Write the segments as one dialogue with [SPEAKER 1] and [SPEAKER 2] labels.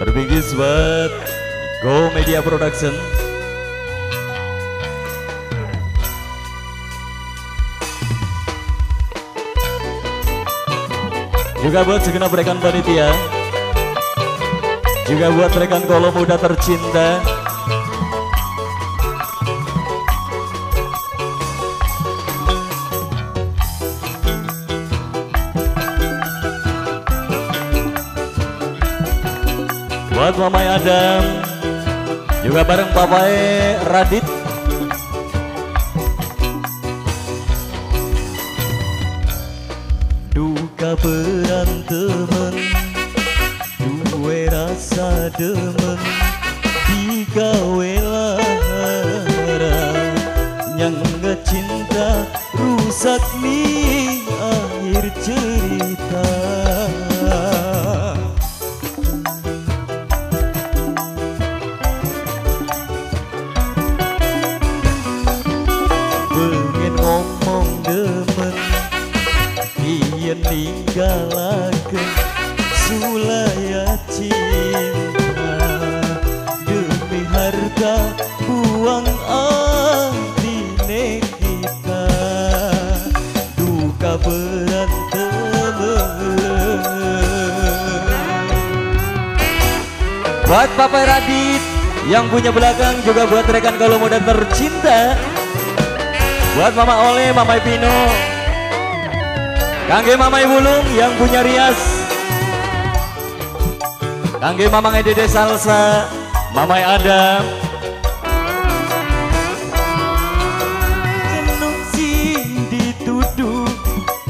[SPEAKER 1] Terbingkis buat Go Media Production. Juga buat segenap rekan panitia. Juga buat rekan kolo muda tercinta Buat Mamai Adam. Juga bareng Papai Radit. Duka berantemen Duwe rasa demen Digawe lara. Yang cinta Rusak nih akhir cerita ngomong demen? Iya ninggalakan sulaya cinta. Demi harga buang antine kita. Duka berat temen. Buat Papa Radit yang punya belakang juga buat rekan kalau muda tercinta Buat Mama Ole, Mama Pino. Kangge Mama Bulung yang punya rias. Kangge Mama Dede Salsa Mama Adam. Senok sing dituduh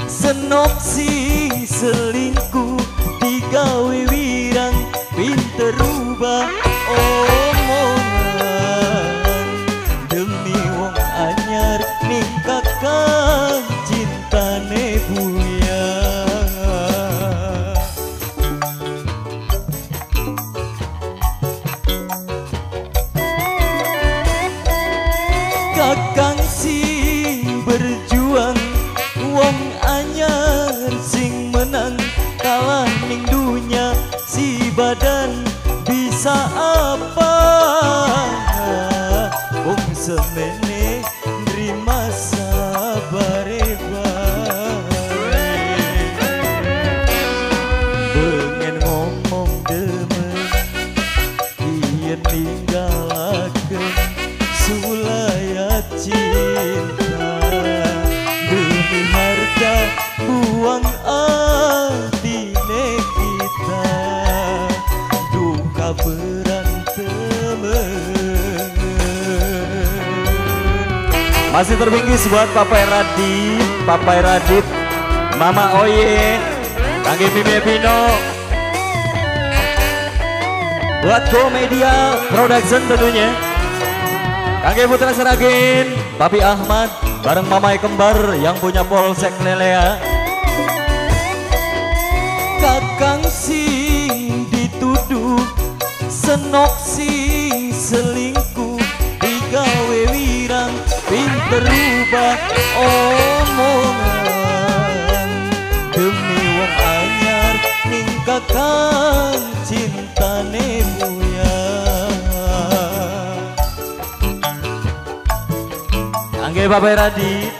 [SPEAKER 1] Senok sing selingkuh Digawe wirang Pinter rubah Kalah ning dunya si badan Masih terbingkis buat Papai Radit Papai Radit Mama Oye Kangge Mime Pino Buat Go Media Production tentunya. Kangge Putra Seragin Papi Ahmad Bareng Mamai Kembar yang punya Polsek Lelea. Kakang sing dituduh Senok sing selingkuh omongan Demi wong anyar Ningkatkan cintane buya Angge Bapak Radit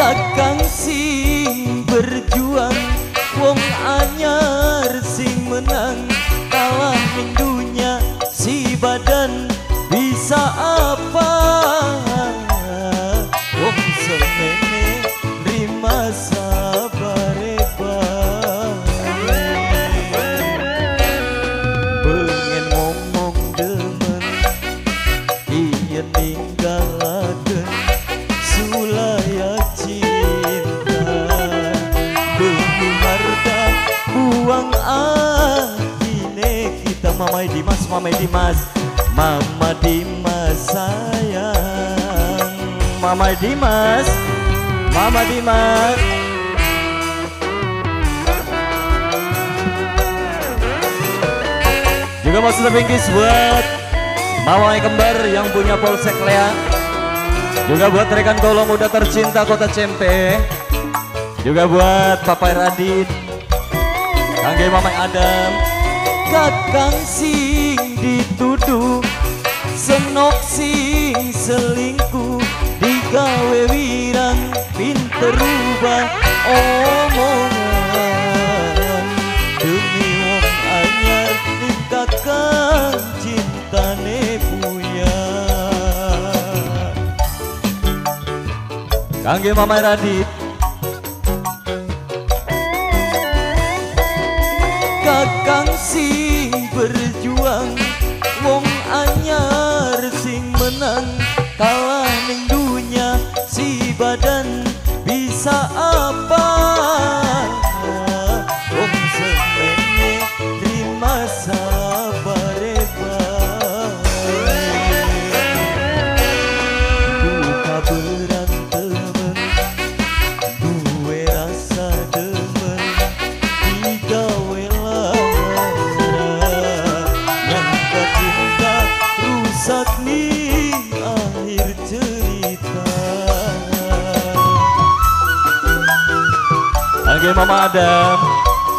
[SPEAKER 1] Kakang sing berjuang Wong anyar sing menang Kalah ning dunya si badan Mamai Dimas, Mamai Dimas. Mama Dimas sayang. Mama Dimas. Mama Dimas. Juga masih terpingkis buat Mama Kembar yang punya Polsek Lea. Juga buat rekan kolom muda tercinta kota Cempe. Juga buat Papai Radit. Kangge Mamai Adam
[SPEAKER 2] Kakang sing dituduh Senok sing selingkuh Digawe wirang pinter rubah omongan. Demi wong anyar di kakang cintane punya
[SPEAKER 1] Kangge Radit.
[SPEAKER 2] Kakang
[SPEAKER 1] kagaya Mama Adam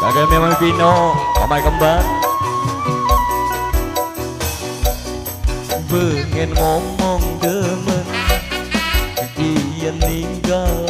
[SPEAKER 1] Kagaya Mama Vino Mama Kembar.
[SPEAKER 2] Bengen ngomong anh đi ninggal.